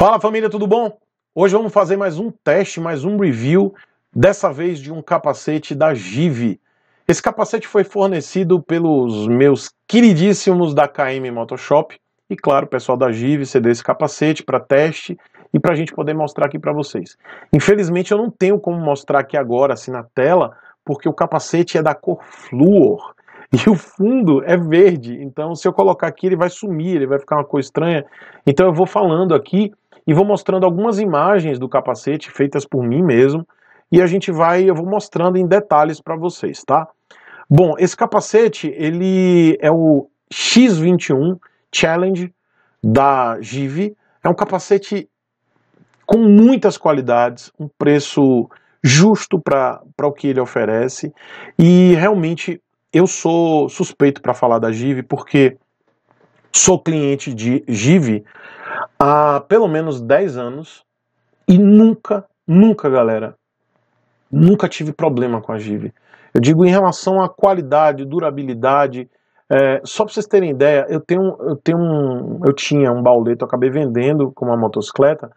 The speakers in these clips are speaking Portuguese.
Fala família, tudo bom? Hoje vamos fazer mais um teste, mais um review, dessa vez de um capacete da Give. Esse capacete foi fornecido pelos meus queridíssimos da KM Motoshop e claro, o pessoal da Give cedeu esse capacete para teste e para a gente poder mostrar aqui para vocês. Infelizmente eu não tenho como mostrar aqui agora, assim na tela, porque o capacete é da cor Fluor. E o fundo é verde, então se eu colocar aqui ele vai sumir, ele vai ficar uma coisa estranha. Então eu vou falando aqui e vou mostrando algumas imagens do capacete feitas por mim mesmo. E a gente vai, eu vou mostrando em detalhes para vocês, tá? Bom, esse capacete, ele é o X21 Challenge da Give, é um capacete com muitas qualidades, um preço justo para o que ele oferece. E realmente eu sou suspeito para falar da Give porque sou cliente de Give há pelo menos 10 anos e nunca, nunca, galera, nunca tive problema com a Give. Eu digo em relação à qualidade, durabilidade. É, só para vocês terem ideia, eu tenho, eu tenho um, eu tinha um bauleto, eu acabei vendendo com uma motocicleta.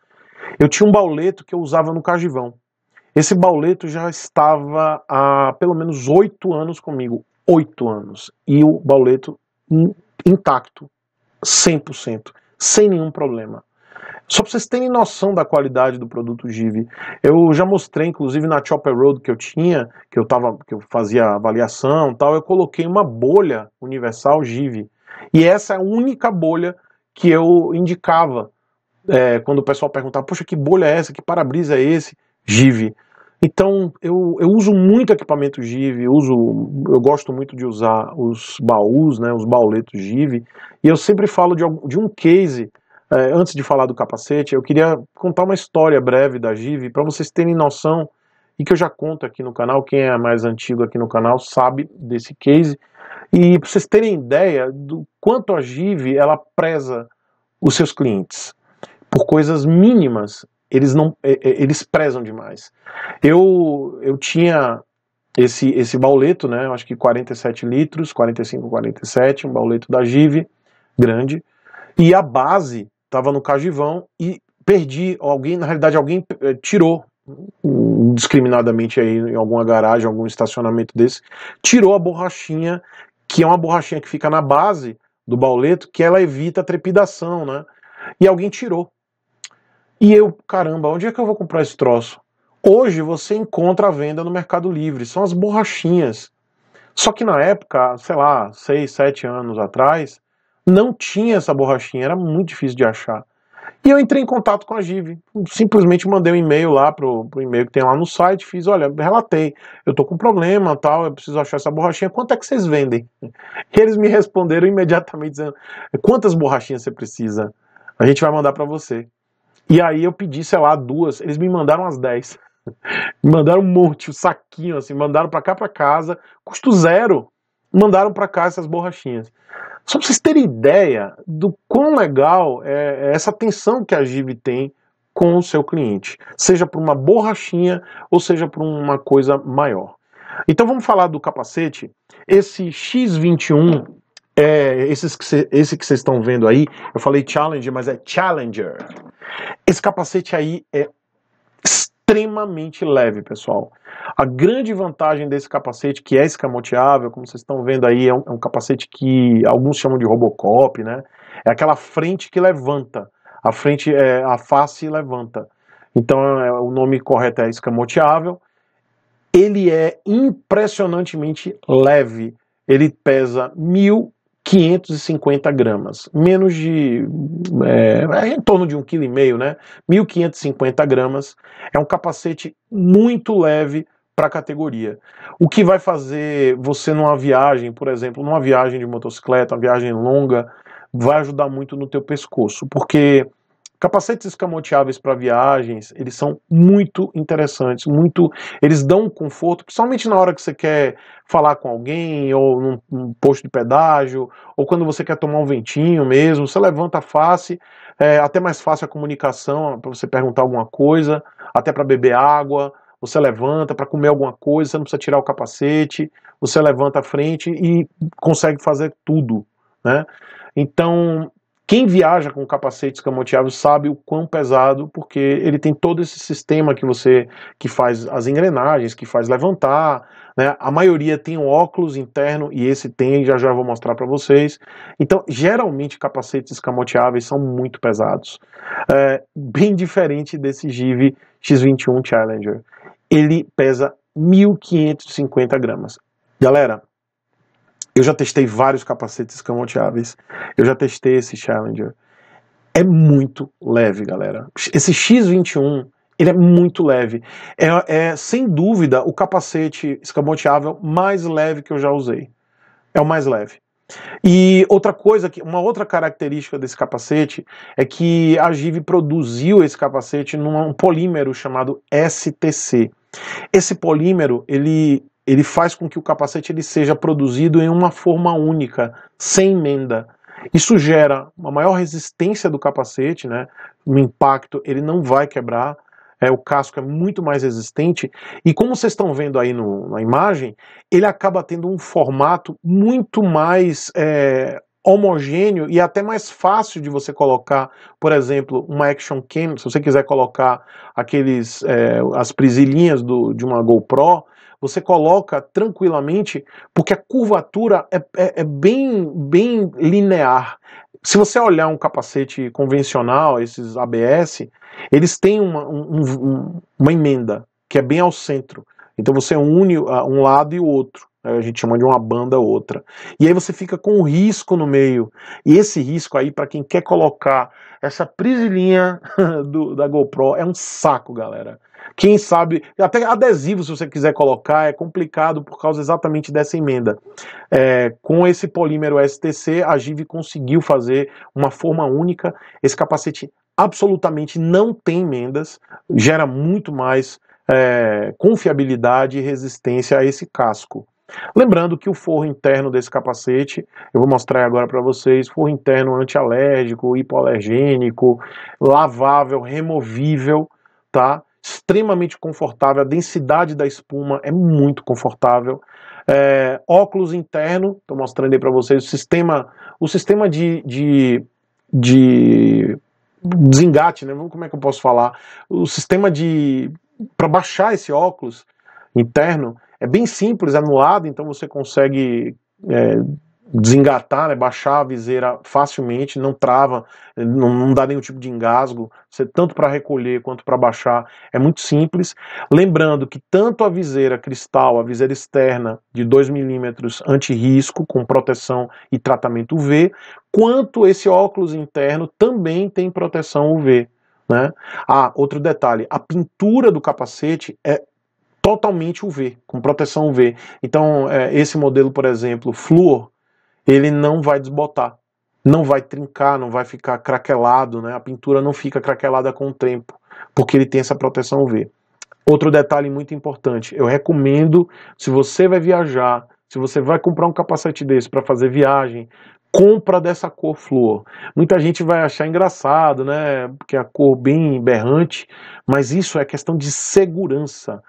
Eu tinha um bauleto que eu usava no Cagivão. Esse bauleto já estava há pelo menos oito anos comigo, oito anos, e o bauleto intacto, 100% sem nenhum problema. Só para vocês terem noção da qualidade do produto Give. Eu já mostrei, inclusive na Chopper Road que eu tinha, que eu tava, que eu fazia avaliação, tal, eu coloquei uma bolha universal Give. E essa é a única bolha que eu indicava é, quando o pessoal perguntava, poxa, que bolha é essa? Que para-brisa é esse? Give. Então, eu, eu uso muito equipamento GIV, uso, eu gosto muito de usar os baús, né, os bauletos GIV, e eu sempre falo de, de um case, é, antes de falar do capacete, eu queria contar uma história breve da GIV, para vocês terem noção, e que eu já conto aqui no canal, quem é mais antigo aqui no canal sabe desse case, e para vocês terem ideia do quanto a GIV, ela preza os seus clientes, por coisas mínimas, eles não é, é, eles prezam demais. Eu eu tinha esse esse bauleto, né, acho que 47 litros, 45, 47, um bauleto da Give, grande, e a base estava no cagivão e perdi, alguém, na realidade alguém é, tirou discriminadamente aí em alguma garagem, algum estacionamento desse, tirou a borrachinha, que é uma borrachinha que fica na base do bauleto, que ela evita a trepidação, né? E alguém tirou. E eu, caramba, onde é que eu vou comprar esse troço? Hoje você encontra a venda no Mercado Livre, são as borrachinhas. Só que na época, sei lá, 6, 7 anos atrás, não tinha essa borrachinha, era muito difícil de achar. E eu entrei em contato com a Give, simplesmente mandei um e-mail lá pro, pro e-mail que tem lá no site, fiz, olha, relatei, eu tô com problema, tal, eu preciso achar essa borrachinha, quanto é que vocês vendem? E eles me responderam imediatamente dizendo, quantas borrachinhas você precisa? A gente vai mandar para você. E aí eu pedi, sei lá, duas, eles me mandaram as dez. me mandaram um monte, um saquinho, assim, mandaram para cá para casa, custo zero. Mandaram para cá essas borrachinhas. Só para vocês terem ideia do quão legal é, é essa atenção que a Give tem com o seu cliente, seja por uma borrachinha ou seja por uma coisa maior. Então vamos falar do capacete. Esse X21 é, esses que cê, esse que vocês estão vendo aí, eu falei Challenger, mas é Challenger. Esse capacete aí é extremamente leve, pessoal. A grande vantagem desse capacete, que é escamoteável, como vocês estão vendo aí, é um, é um capacete que alguns chamam de Robocop, né? É aquela frente que levanta. A frente, é, a face levanta. Então, é, o nome correto é escamoteável. Ele é impressionantemente leve. Ele pesa mil 550 gramas, menos de, é, é em torno de um e meio, né? 1.550 gramas. É um capacete muito leve para a categoria. O que vai fazer você numa viagem, por exemplo, numa viagem de motocicleta, uma viagem longa, vai ajudar muito no teu pescoço, porque Capacetes escamoteáveis para viagens, eles são muito interessantes, muito, eles dão conforto, principalmente na hora que você quer falar com alguém, ou num, num posto de pedágio, ou quando você quer tomar um ventinho mesmo, você levanta a face, é até mais fácil a comunicação, para você perguntar alguma coisa, até para beber água, você levanta para comer alguma coisa, você não precisa tirar o capacete, você levanta a frente e consegue fazer tudo, né? Então, Quem viaja com capacete escamoteável sabe o quão pesado, porque ele tem todo esse sistema que você que faz as engrenagens, que faz levantar, né? A maioria tem um óculos interno e esse tem, já já vou mostrar para vocês. Então, geralmente capacetes escamoteáveis são muito pesados, é, bem diferente desse GIV X21 Challenger. Ele pesa 1.550 gramas. Galera, eu já testei vários capacetes escamoteáveis. Eu já testei esse Challenger. É muito leve, galera. Esse X21, ele é muito leve. É, é sem dúvida o capacete escamoteável mais leve que eu já usei. É o mais leve. E outra coisa, uma outra característica desse capacete é que a Give produziu esse capacete num polímero chamado STC. Esse polímero, ele ele faz com que o capacete ele seja produzido em uma forma única, sem emenda. Isso gera uma maior resistência do capacete, né? No impacto, ele não vai quebrar. É, o casco é muito mais resistente. E como vocês estão vendo aí no, na imagem, ele acaba tendo um formato muito mais é, homogêneo e até mais fácil de você colocar, por exemplo, uma action cam, se você quiser colocar aqueles é, as prisilhinhas do, de uma GoPro, você coloca tranquilamente, porque a curvatura é, é, é bem, bem linear. Se você olhar um capacete convencional, esses ABS, eles têm uma, um, uma emenda que é bem ao centro. Então você une ah, um lado e o outro. A gente chama de uma banda outra. E aí você fica com um risco no meio. E esse risco aí, para quem quer colocar essa prisilinha do, da GoPro, é um saco, galera. Quem sabe, até adesivo, se você quiser colocar, é complicado por causa exatamente dessa emenda. É, com esse polímero STC, a Give conseguiu fazer uma forma única. Esse capacete absolutamente não tem emendas, gera muito mais é, confiabilidade e resistência a esse casco. Lembrando que o forro interno desse capacete, eu vou mostrar agora para vocês, forro interno antialérgico, hipoalergênico, lavável, removível, tá? Extremamente confortável, a densidade da espuma é muito confortável. É, óculos interno, estou mostrando aí para vocês o sistema, o sistema de, de, de desengate, né? Como é que eu posso falar? O sistema de para baixar esse óculos interno é bem simples, é no lado, então você consegue é, desengatar, né, baixar a viseira facilmente, não trava, não, não dá nenhum tipo de engasgo, você, tanto para recolher quanto para baixar, é muito simples. Lembrando que tanto a viseira cristal, a viseira externa de 2 milímetros anti-risco, com proteção e tratamento UV, quanto esse óculos interno também tem proteção UV. Né? Ah, outro detalhe, a pintura do capacete é totalmente UV, com proteção UV. Então, é, esse modelo, por exemplo, Fluor, ele não vai desbotar, não vai trincar, não vai ficar craquelado, né? A pintura não fica craquelada com o tempo, porque ele tem essa proteção UV. Outro detalhe muito importante, eu recomendo, se você vai viajar, se você vai comprar um capacete desse para fazer viagem, compra dessa cor flor. Muita gente vai achar engraçado, né? Porque é a cor bem berrante, mas isso é questão de segurança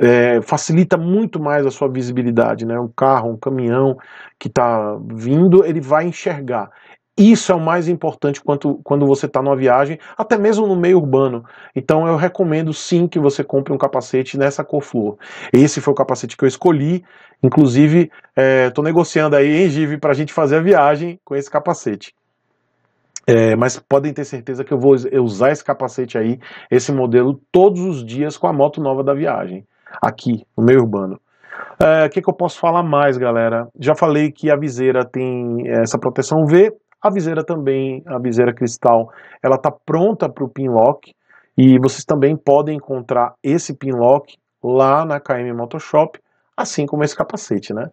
é, facilita muito mais a sua visibilidade, né? Um carro, um caminhão que está vindo, ele vai enxergar. Isso é o mais importante quanto, quando você está numa viagem, até mesmo no meio urbano. Então eu recomendo sim que você compre um capacete nessa cor flor. Esse foi o capacete que eu escolhi. Inclusive, estou é, negociando aí em Give para a gente fazer a viagem com esse capacete. É, mas podem ter certeza que eu vou usar esse capacete aí, esse modelo, todos os dias com a moto nova da viagem aqui no meio urbano. O é, que, que eu posso falar mais, galera? Já falei que a viseira tem essa proteção V, a viseira também, a viseira cristal, ela está pronta para o pinlock e vocês também podem encontrar esse pinlock lá na KM Motoshop, assim como esse capacete, né?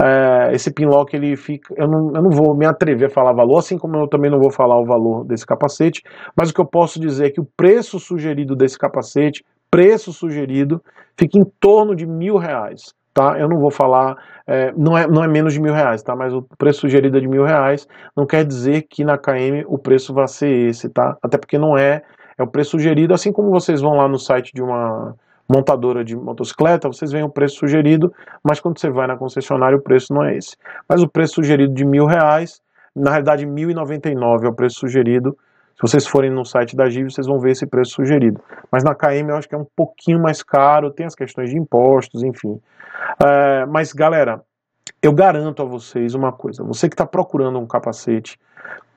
É, esse pinlock ele fica, eu não, eu não vou me atrever a falar valor, assim como eu também não vou falar o valor desse capacete, mas o que eu posso dizer é que o preço sugerido desse capacete preço sugerido fica em torno de mil reais. Tá? Eu não vou falar, é, não, é, não é menos de mil reais, tá? Mas o preço sugerido é de mil reais, não quer dizer que na KM o preço vai ser esse, tá? Até porque não é, é o preço sugerido, assim como vocês vão lá no site de uma montadora de motocicleta, vocês veem o preço sugerido, mas quando você vai na concessionária o preço não é esse. Mas o preço sugerido de mil reais Na realidade, R$ 1.099 é o preço sugerido. Se vocês forem no site da GIV, vocês vão ver esse preço sugerido. Mas na KM eu acho que é um pouquinho mais caro, tem as questões de impostos, enfim. É, mas, galera, eu garanto a vocês uma coisa: você que está procurando um capacete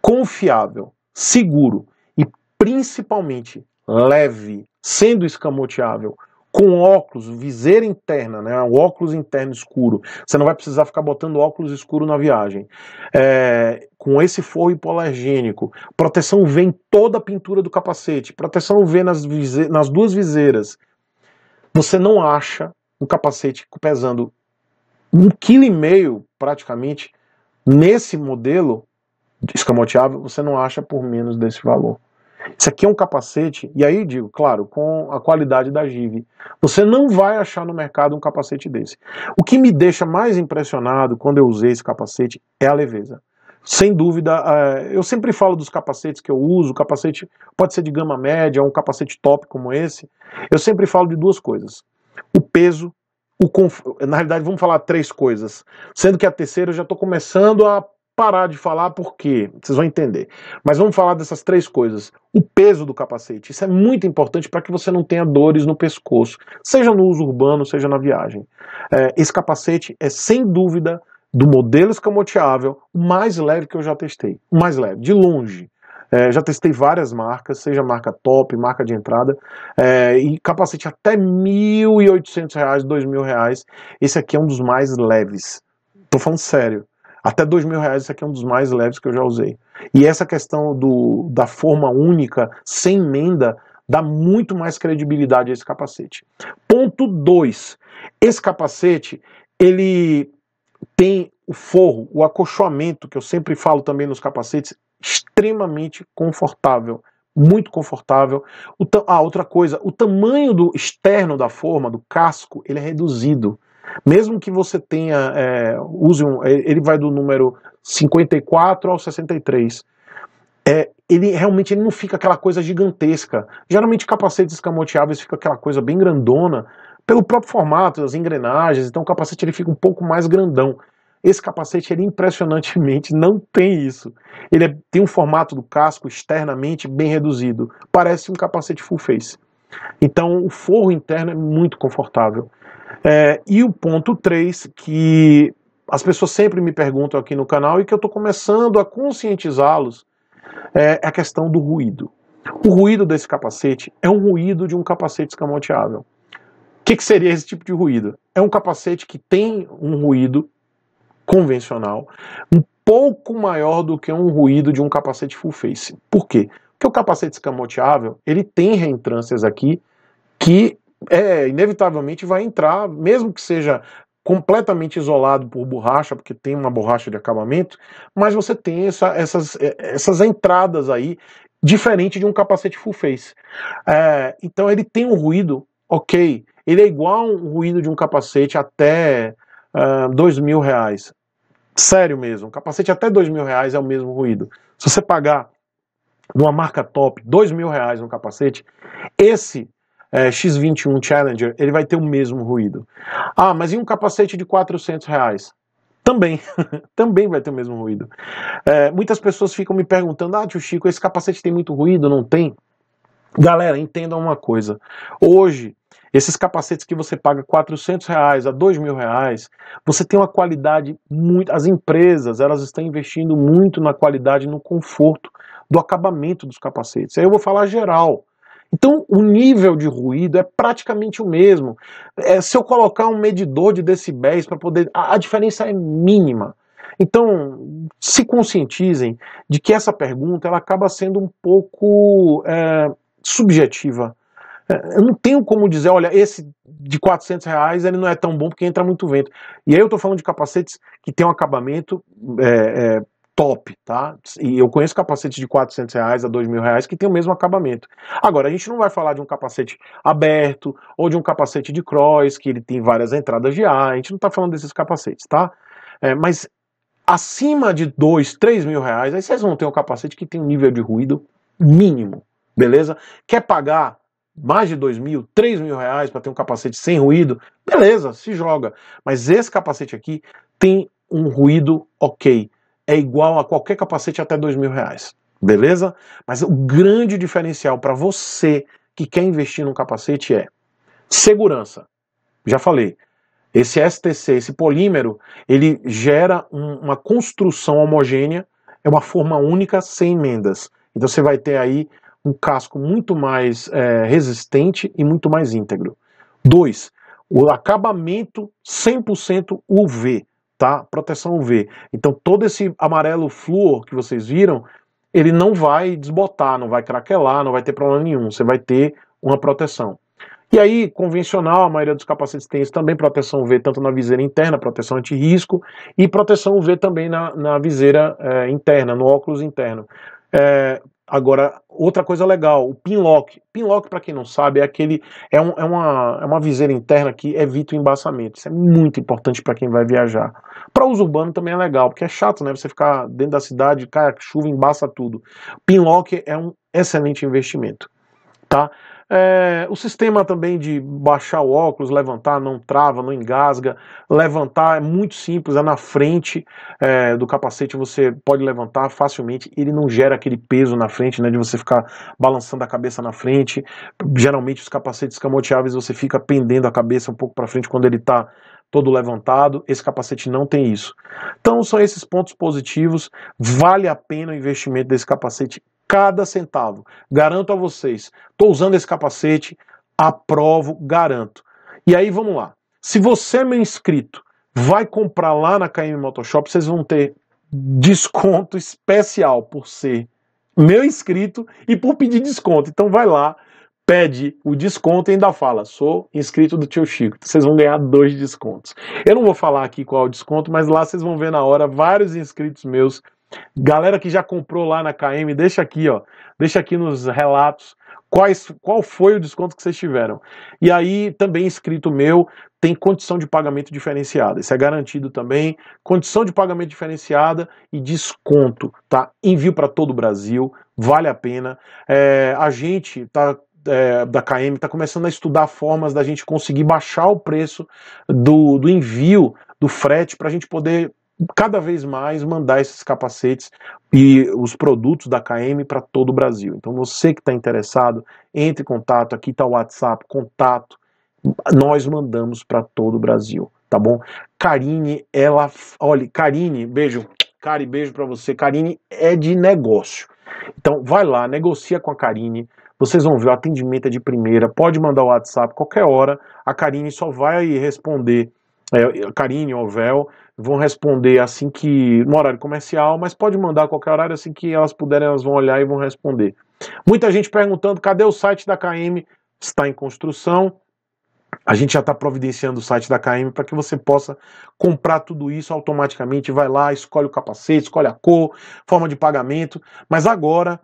confiável, seguro e principalmente leve, sendo escamoteável, com óculos, viseira interna, né, o óculos interno escuro. Você não vai precisar ficar botando óculos escuro na viagem. É, com esse forro hipoalergênico, proteção UV em toda a pintura do capacete, proteção UV nas, nas duas viseiras. Você não acha um capacete pesando um quilo e meio, praticamente, nesse modelo escamoteável, você não acha por menos desse valor. Isso aqui é um capacete, e aí digo, claro, com a qualidade da GIV. Você não vai achar no mercado um capacete desse. O que me deixa mais impressionado quando eu usei esse capacete é a leveza. Sem dúvida, é, eu sempre falo dos capacetes que eu uso, capacete pode ser de gama média, um capacete top como esse. Eu sempre falo de duas coisas: o peso, o conf... na realidade vamos falar três coisas, sendo que a terceira eu já estou começando a parar de falar porque vocês vão entender. Mas vamos falar dessas três coisas. O peso do capacete. Isso é muito importante para que você não tenha dores no pescoço, seja no uso urbano, seja na viagem. É, esse capacete é sem dúvida do modelo escamoteável o mais leve que eu já testei. O mais leve, de longe. É, já testei várias marcas, seja marca top, marca de entrada, é, e capacete até R$ 1.800, R$ 2.000. Esse aqui é um dos mais leves. Tô falando sério. Até dois mil reais, esse aqui é um dos mais leves que eu já usei. E essa questão do, da forma única, sem emenda, dá muito mais credibilidade a esse capacete. Ponto 2. Esse capacete, ele tem o forro, o acolchoamento, que eu sempre falo também nos capacetes, extremamente confortável. Muito confortável. O, ah, outra coisa, o tamanho do externo da forma, do casco, ele é reduzido. Mesmo que você tenha, é, use um, ele vai do número 54 ao 63. É, ele realmente ele não fica aquela coisa gigantesca. Geralmente capacetes escamoteáveis fica aquela coisa bem grandona, pelo próprio formato, das engrenagens, então o capacete ele fica um pouco mais grandão. Esse capacete, ele impressionantemente não tem isso. Ele é, tem um formato do casco externamente bem reduzido. Parece um capacete full face. Então o forro interno é muito confortável. É, e o ponto 3, que as pessoas sempre me perguntam aqui no canal e que eu estou começando a conscientizá-los, é a questão do ruído. O ruído desse capacete é um ruído de um capacete escamoteável. O que, que seria esse tipo de ruído? É um capacete que tem um ruído convencional, um pouco maior do que um ruído de um capacete full face. Por quê? Porque o capacete escamoteável, ele tem reentrâncias aqui que é, inevitavelmente vai entrar, mesmo que seja completamente isolado por borracha, porque tem uma borracha de acabamento, mas você tem essa, essas, é, essas entradas aí, diferente de um capacete full face. É, então ele tem um ruído, ok, ele é igual um ruído de um capacete até uh, dois mil reais. Sério mesmo, um capacete até dois mil reais é o mesmo ruído. Se você pagar numa marca top dois mil reais no capacete, esse é, X21 Challenger, ele vai ter o mesmo ruído. Ah, mas e um capacete de 400 reais? Também, também vai ter o mesmo ruído. É, muitas pessoas ficam me perguntando, ah, tio Chico, esse capacete tem muito ruído? Não tem? Galera, entendam uma coisa. Hoje, esses capacetes que você paga 400 reais a 2 mil reais, você tem uma qualidade muito. As empresas elas estão investindo muito na qualidade, no conforto do acabamento dos capacetes. Aí eu vou falar geral. Então, o nível de ruído é praticamente o mesmo. É, se eu colocar um medidor de decibéis para poder. A, a, diferença é mínima. Então, se conscientizem de que essa pergunta ela acaba sendo um pouco é, subjetiva. É, eu não tenho como dizer, olha, esse de 400 reais ele não é tão bom porque entra muito vento. E aí eu estou falando de capacetes que tem um acabamento é, é, top, tá? E eu conheço capacetes de 400 reais a 2 mil reais que tem o mesmo acabamento. Agora, a gente não vai falar de um capacete aberto ou de um capacete de cross, que ele tem várias entradas de ar, a gente não está falando desses capacetes, tá? É, mas acima de 2, 3 mil reais, aí vocês vão ter um capacete que tem um nível de ruído mínimo, beleza? Quer pagar mais de 2 mil, 3 mil reais para ter um capacete sem ruído, beleza, se joga. Mas esse capacete aqui tem um ruído ok é igual a qualquer capacete até dois mil reais. Beleza? Mas o grande diferencial para você que quer investir num capacete é segurança. Já falei, esse STC, esse polímero, ele gera um, uma construção homogênea, é uma forma única, sem emendas. Então você vai ter aí um casco muito mais é, resistente e muito mais íntegro. Dois, o acabamento 100% UV, tá? Proteção UV. Então todo esse amarelo flúor que vocês viram, ele não vai desbotar, não vai craquelar, não vai ter problema nenhum. Você vai ter uma proteção. E aí, convencional, a maioria dos capacetes tem isso também, proteção UV tanto na viseira interna, proteção anti-risco, e proteção UV também na, na viseira é, interna, no óculos interno. É, agora, outra coisa legal, o pinlock. Pinlock, para quem não sabe, é aquele é, um, é, uma, é uma viseira interna que evita o embaçamento. Isso é muito importante para quem vai viajar. Para uso urbano também é legal, porque é chato, né? Você ficar dentro da cidade, cai a chuva, embaça tudo. Pinlock é um excelente investimento, tá? É, o sistema também de baixar o óculos, levantar, não trava, não engasga. Levantar é muito simples, é na frente é, do capacete, você pode levantar facilmente. Ele não gera aquele peso na frente, né, de você ficar balançando a cabeça na frente. Geralmente os capacetes camoteáveis você fica pendendo a cabeça um pouco para frente quando ele está todo levantado. Esse capacete não tem isso. Então são esses pontos positivos. Vale a pena o investimento desse capacete cada centavo. Garanto a vocês. Estou usando esse capacete, aprovo, garanto. E aí vamos lá. Se você é meu inscrito, vai comprar lá na KM Motoshop, vocês vão ter desconto especial por ser meu inscrito e por pedir desconto. Então vai lá, pede o desconto e ainda fala, sou inscrito do tio Chico. Vocês vão ganhar dois descontos. Eu não vou falar aqui qual é o desconto, mas lá vocês vão ver na hora vários inscritos meus Galera que já comprou lá na KM, deixa aqui, ó. Deixa aqui nos relatos quais, qual foi o desconto que vocês tiveram. E aí, também inscrito meu, tem condição de pagamento diferenciada. Isso é garantido também. Condição de pagamento diferenciada e desconto, tá? Envio para todo o Brasil, vale a pena. É, a gente tá é, da KM está começando a estudar formas da gente conseguir baixar o preço do, do envio, do frete, para a gente poder cada vez mais mandar esses capacetes e os produtos da KM para todo o Brasil. Então você que está interessado, entre em contato, aqui está o WhatsApp, contato, nós mandamos para todo o Brasil, tá bom? Karine, ela, olha, Karine, beijo, Cari, beijo para você. Karine é de negócio. Então vai lá, negocia com a Karine, vocês vão ver, o atendimento é de primeira, pode mandar o WhatsApp qualquer hora, a Karine só vai responder, é, Karine ou Vel, vão responder assim que no horário comercial, mas pode mandar a qualquer horário assim que elas puderem, elas vão olhar e vão responder. Muita gente perguntando cadê o site da KM? Está em construção. A gente já está providenciando o site da KM para que você possa comprar tudo isso automaticamente. Vai lá, escolhe o capacete, escolhe a cor, forma de pagamento. Mas agora,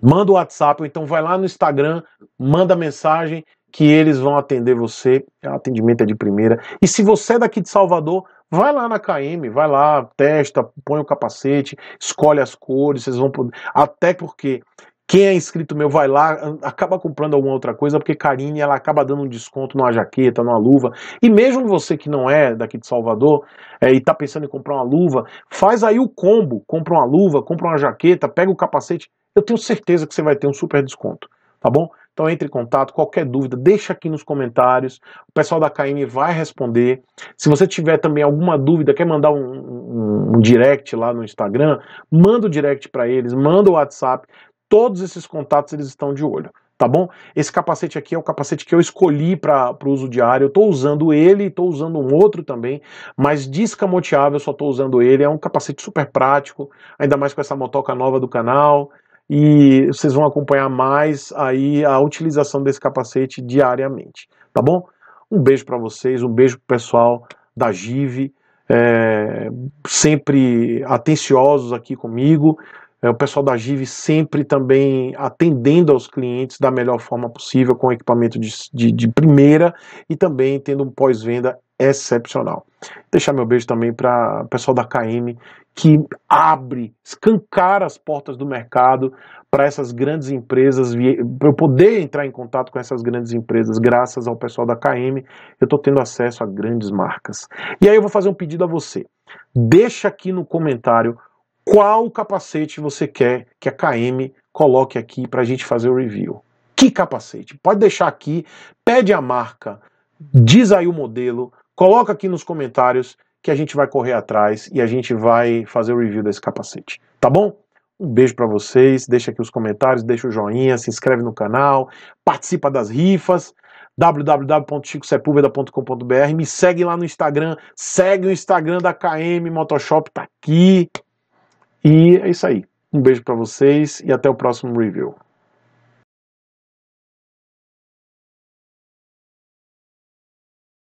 manda o WhatsApp, ou então vai lá no Instagram, manda mensagem que eles vão atender você. O atendimento é de primeira. E se você é daqui de Salvador, Vai lá na KM, vai lá, testa, põe o capacete, escolhe as cores, vocês vão poder. Até porque quem é inscrito meu vai lá, acaba comprando alguma outra coisa, porque Karine ela acaba dando um desconto numa jaqueta, numa luva. E mesmo você que não é daqui de Salvador é, e está pensando em comprar uma luva, faz aí o combo: compra uma luva, compra uma jaqueta, pega o capacete. Eu tenho certeza que você vai ter um super desconto, tá bom? Então entre em contato, qualquer dúvida, deixa aqui nos comentários. O pessoal da KM vai responder. Se você tiver também alguma dúvida, quer mandar um, um, um direct lá no Instagram, manda o direct para eles, manda o WhatsApp. Todos esses contatos eles estão de olho tá bom? Esse capacete aqui é o capacete que eu escolhi para o uso diário. Eu estou usando ele, estou usando um outro também, mas descamoteável, eu só estou usando ele. É um capacete super prático, ainda mais com essa motoca nova do canal e vocês vão acompanhar mais aí a utilização desse capacete diariamente, tá bom? Um beijo para vocês, um beijo pro pessoal da GIV, é, sempre atenciosos aqui comigo, é, o pessoal da GIV sempre também atendendo aos clientes da melhor forma possível, com equipamento de, de, de primeira e também tendo um pós-venda excepcional. Deixar meu beijo também para o pessoal da KM, que abre, escancara as portas do mercado para essas grandes empresas, para eu poder entrar em contato com essas grandes empresas, graças ao pessoal da KM, eu estou tendo acesso a grandes marcas. E aí eu vou fazer um pedido a você. Deixa aqui no comentário qual capacete você quer que a KM coloque aqui para a gente fazer o review. Que capacete? Pode deixar aqui, pede a marca, diz aí o modelo, coloca aqui nos comentários que a gente vai correr atrás e a gente vai fazer o review desse capacete. Tá bom? Um beijo para vocês, deixa aqui os comentários, deixa o joinha, se inscreve no canal, participa das rifas www.chicosepulveda.com.br, me segue lá no Instagram, segue o Instagram da KM Motoshop, tá aqui. E é isso aí. Um beijo para vocês e até o próximo review.